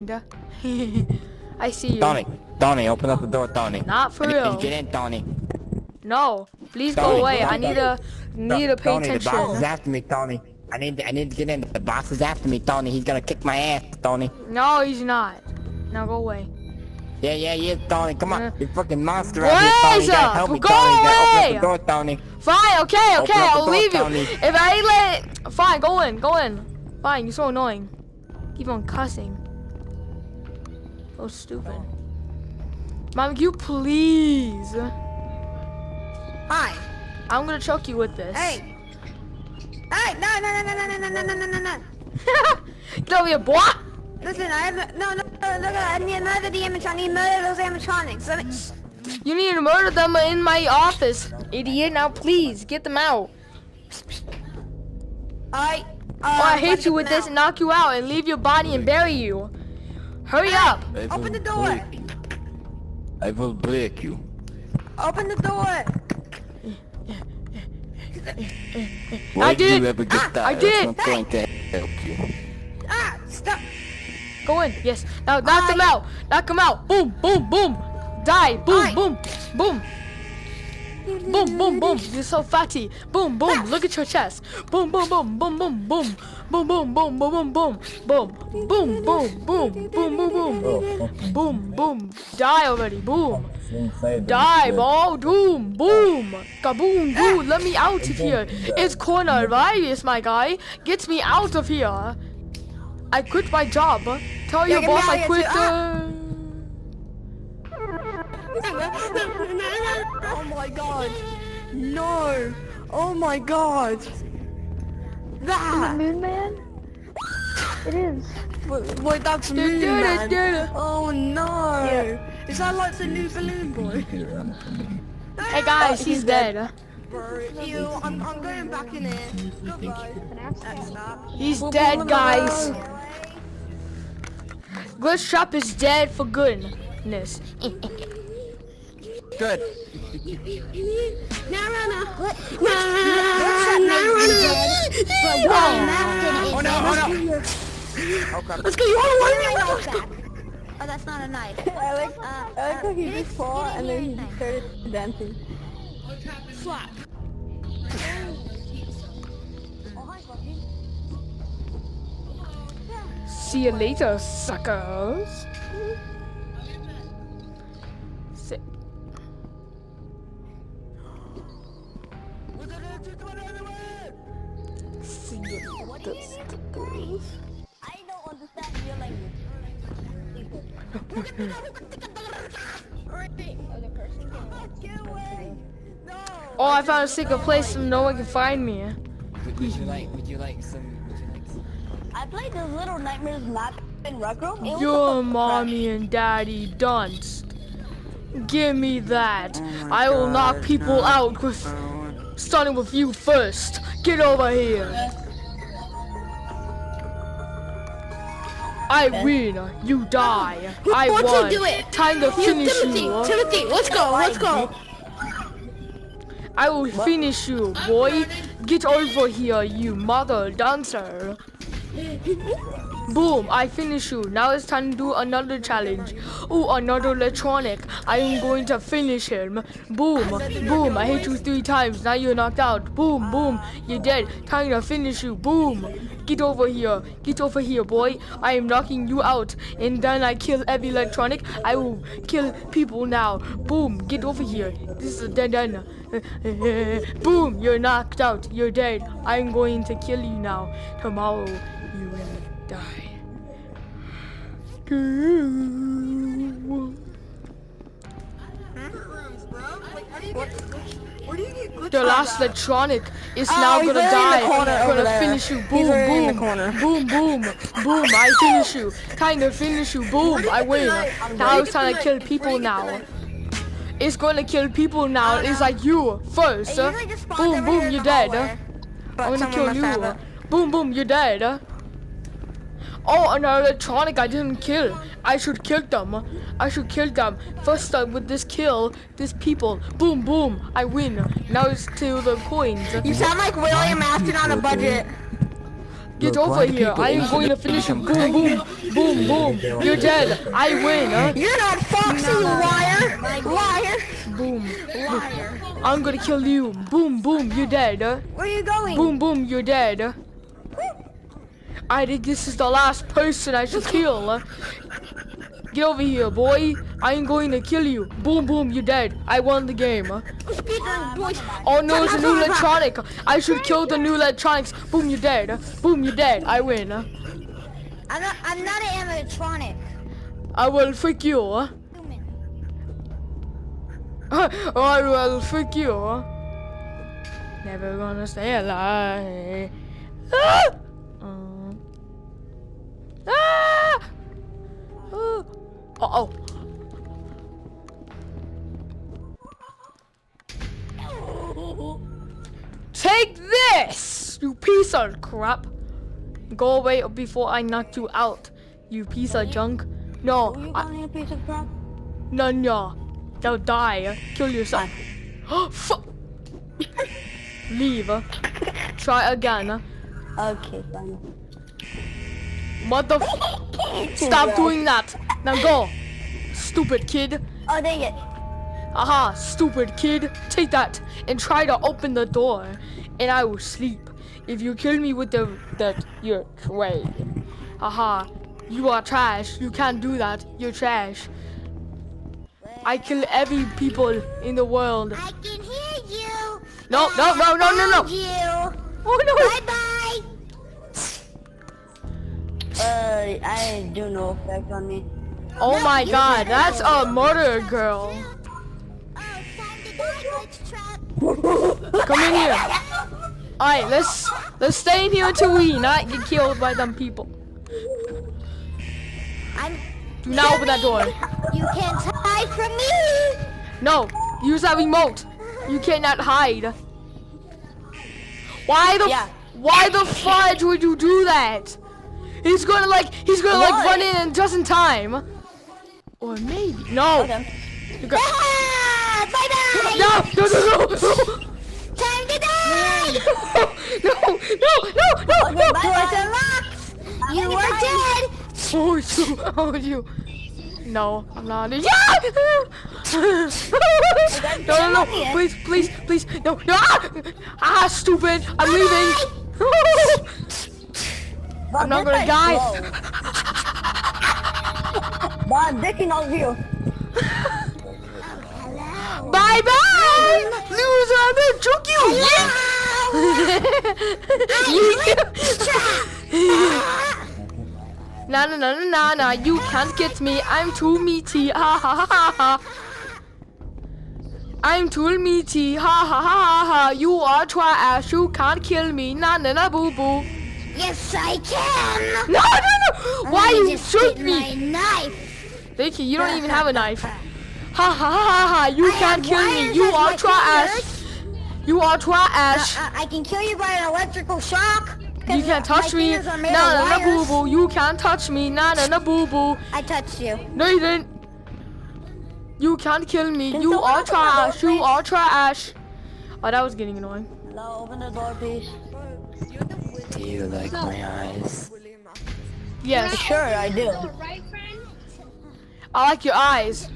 I see you. Tony, Tony, open up the door, Tony. Not for real. get in, Tony? No, please Tony, go away. I need to need to pay Tony, the boss is after me, Tony. I need, I need to get in. The boss is after me, Tony. He's gonna kick my ass, Tony. No, he's not. Now go away. Yeah, yeah, yeah, Tony. Come on, Uh, you fucking monster out here, Tony. You gotta help me, Go Tony. You gotta open away! up the door, Tony. Fine, okay, okay, I'll door, leave you. If I let fine, go in, go in. Fine, you're so annoying. Keep on cussing. So stupid. Mom, you please. Hi. I'm gonna choke you with this. Hey. Hey, no, no, no, no, no, no, no, no, no, no, no. Get over here, boy. Listen, I have no, no, no, look, I need murder the animatronics. I need murder those animatronics. Let me. You need to murder them in my office, idiot. Now, please get them out. I. Uh, Or I hit you with this and knock you out and leave your body and bury you. Hurry up. I Open the door. break. I will break you. Open the door. Why did. you ever get Ah, that? I did. I'm going to help you. Ah, stop. Go in. Yes. Now knock them I- out. Knock them out. Boom, boom, boom. Die. Boom, I- boom, boom. Boom, boom, boom. You're so fatty. Boom, boom. Look at your chest. Boom, boom, boom, boom, boom, boom. Boom, boom, boom, boom, boom, boom. Boom, boom, boom, boom, boom, boom, boom. Boom, boom. Die already. Boom. Die, ball. Boom, boom. Kaboom, boom. Let me out of here. It's coronavirus, my guy. Get me out of here. I quit my job. Tell your boss I quit. Uh... oh my god. No. Oh my god. That. Is That. Moon Man? It is. Wait, wait, that's Du- Moon du- du- Man. du- du. Oh no. Is that like the new balloon boy? Hey guys, he's dead. Bro, ew, I'm, I'm going back in here. Goodbye. That's stop. He's dead, guys. Glitch Trap is dead for goodness. Good. Oh no, oh no. Let's go, you want to Oh, that's not a knife. I like, Uh, I like how he just is- fought it and then he is started dancing. Slap. See you later, suckers. See you later, suckers. I don't understand your language. Oh, I found a secret place so no one can find me. Would, would you like? Would you like some? Would you like some? I played the Little Nightmares map in Rec Room. Your a mommy and daddy dunce. Give me that. Oh I will knock people out with, oh starting with you first. Get over here. I win. You die. I wants to won. do it? Time to finish Timothy, you. Timothy, let's go, let's go. I will finish you, boy. Get over here, you mother dancer. Boom, I finish you. Now it's time to do another challenge. Ooh, another electronic. I am going to finish him. Boom, boom, I hit you three times. Now you're knocked out. Boom, boom, you're dead. Time to finish you. Boom. Get over here. Get over here, boy. I am knocking you out. And then I kill every electronic. I will kill people now. Boom, get over here. This is a dead end. Boom, you're knocked out. You're dead. I'm going to kill you now. Tomorrow, you will die. Where do you get glitch The last electronic is now Oh, he's gonna right in the die. corner I'm gonna finish you. Boom, boom, boom, boom, boom. I finish you. Time to finish you. Boom, I win. Now it's time to kill people now. It's gonna kill people now. It's like you first. Boom, boom, you're dead. I'm gonna kill you. Boom, boom, you're dead. Oh, an electronic I didn't kill. I should kill them. I should kill them. First start with this kill, this people. Boom, boom, I win. Now it's to the coins. You sound like William Afton on a budget. Get Look, over here. I am going to finish him. Boom, boom, boom, boom. You're dead. I win, huh? You're not Foxy, you liar! Liar! Boom. Liar. I'm gonna kill you. Boom, boom. You're dead, huh? Where are you going? Boom, boom. You're dead. I think this is the last person I should kill. Get over here, boy. I am going to kill you. Boom, boom. You're dead. I won the game. huh? Speedrun, boys. Oh no, it's a new electronic. I should kill the new electronics. Boom, you're dead. Boom, you're dead. I win. I'm not, I'm not an animatronic. I will freak you. I will freak you. Never gonna stay alive. Ah! Um. Oh. Take this, you piece of crap. Go away before I knock you out, you piece of junk. No, Who you I, calling a piece of crap? no, no. They'll die. Kill yourself. Fuck. Leave. Try again. Okay, fine. Mother. Stop doing that. Now go. Stupid kid. Oh, dang it. Aha, stupid kid. Take that and try to open the door, and I will sleep. If you kill me with the that, you're trash. Aha, you are trash. You can't do that. You're trash. I kill every people in the world. I can hear you. No, no, no, no, no, no. You. Oh no. Bye bye. Uh, I do no effect on me. Oh my god, that's a murder girl. Oh, time to die, glitch trap. Come in here. Alright, let's let's stay in here until we not get killed by them people. I'm. Do not open that door. You can't hide from me. No, use that remote. You cannot hide. Why the Yeah. why the fudge would you do that? He's gonna like he's gonna like run in just in time. Or maybe no. Okay. Ah, bye bye. no, no, no, no. Time to die. no, no, no, no, no, bye Doors bye. locked. You are dead. Oh, you, oh, you. No, I'm not. Yeah! no, no, no, please, please, please, no, no, ah, ah stupid, I'm leaving. I'm not gonna die. But all of you. Bye bye, loser, I'm gonna choke you. Na na na na na na, you can't get me. I'm too meaty. Ha ha ha ha ha. I'm too meaty. Ha ha ha ha ha. You are trash. You can't kill me. Na na na boo boo. Yes, I can. No no no. Why I'm you just shoot me? My knife. Vicky, you don't even have a knife. Ha ha ha ha ha. You I can't kill me. You as are my trash. You are trash. Uh, I can kill you by an electrical shock. You can't touch my me. fingers are made Na of na na boo wires. boo. You can't touch me. Na na na boo boo. I touched you. No, you didn't. You can't kill me. Can You someone are open the door, trash. You please? are trash. Oh, that was getting annoying. Hello, open the door, please. Do you like my eyes? Yes, Sure, I do. Right. I like your eyes.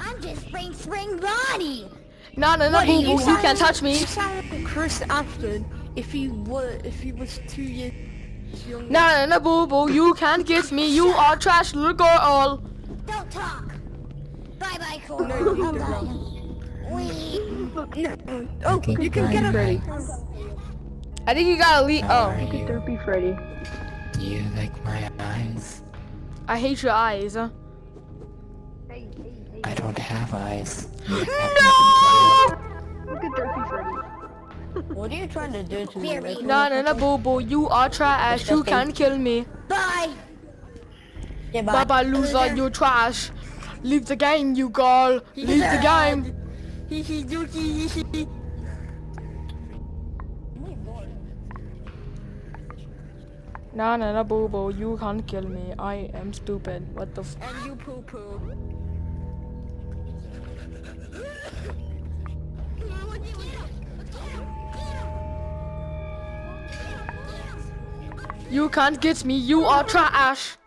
I'm just spring spring body. No, no, no, What are boo you. You can't touch me. You sound like Chris Afton if he was if he was two years younger. No, no, no, boo boo. You can't get me. You are trash, little girl. Don't talk. Bye bye, cool. No, you I'm did dying. We. Oh, you can get him. Freddy. I think you gotta leave. How Oh, are you? Derpy Freddy. Do you like my eyes? I hate your eyes. Huh? Hey. I don't have eyes. No! Look at Derpy Freddy. What are you trying to do to me? No, no, no, boo boo. You are trash. You can't kill me. Bye. Yeah, Bye bye, loser. You trash. Leave the game, you girl. Leave the game. Hee hee dookie hee hee. No, no, no, boo boo. You can't kill me. I am stupid. What the f. And you poo poo. You can't get me. You are trash.